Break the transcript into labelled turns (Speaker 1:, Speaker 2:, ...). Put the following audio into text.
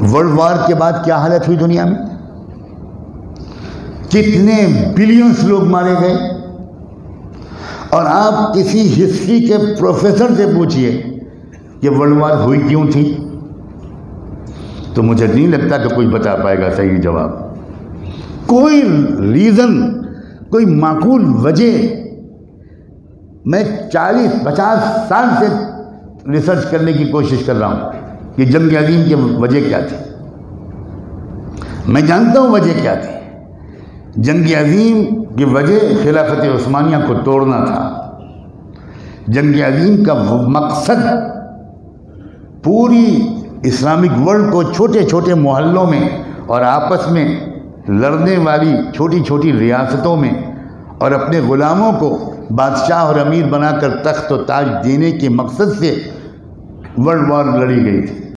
Speaker 1: World war के बाद क्या हालत हुई दुनिया में? कितने बिलियंस लोग मारे गए? और आप किसी हिस्ट्री के प्रोफेसर से पूछिए कि वर्ल्ड वार हुई क्यों थी? तो मुझे नहीं लगता कि कोई बता पाएगा सही जवाब। कोई रीज़न कोई माकूल वजह, मैं 40-50 साल से रिसर्च करने की कोशिश कर रहा हूँ। कि जंग अजीम की वजह क्या थी? मैं जानता हूँ वजह क्या थी। जंग अजीम की वजह खिलाफत उस्मानिया को तोड़ना था। जंग अजीम का मकसद पूरी इस्लामिक वर्ल्ड को छोटे छोटे मोहल्लों में और आपस में लड़ने वाली छोटी छोटी रियासतों में और अपने ग़ुलामों को बादशाह और अमीर बनाकर तख्त व ताज देने के मकसद से वर्ल्ड वॉर लड़ी गई थी।